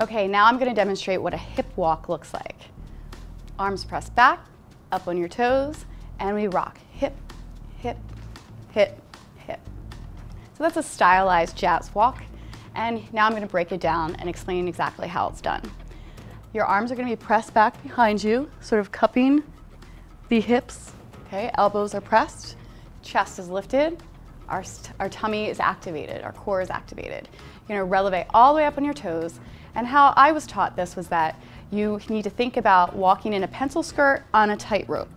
Okay, now I'm gonna demonstrate what a hip walk looks like. Arms pressed back, up on your toes, and we rock. Hip, hip, hip, hip. So that's a stylized jazz walk. And now I'm gonna break it down and explain exactly how it's done. Your arms are gonna be pressed back behind you, sort of cupping the hips. Okay, elbows are pressed, chest is lifted, our, our tummy is activated, our core is activated. You're gonna releve all the way up on your toes. And how I was taught this was that you need to think about walking in a pencil skirt on a tightrope.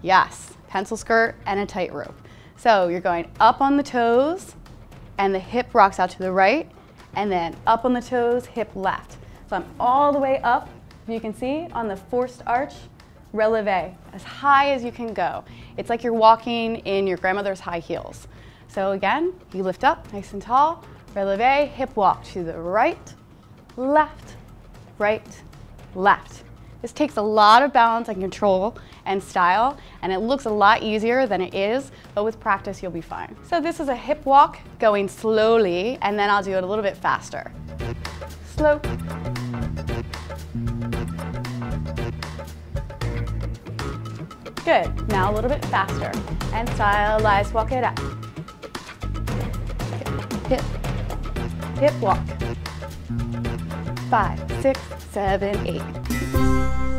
Yes, pencil skirt and a tightrope. So you're going up on the toes and the hip rocks out to the right and then up on the toes, hip left. So I'm all the way up, you can see, on the forced arch, releve, as high as you can go. It's like you're walking in your grandmother's high heels. So again, you lift up nice and tall, releve, hip walk to the right, left, right, left. This takes a lot of balance and control and style, and it looks a lot easier than it is, but with practice you'll be fine. So this is a hip walk going slowly, and then I'll do it a little bit faster. Slow. Good, now a little bit faster. And stylized, walk it out. Hip, hip, walk five, six, seven, eight.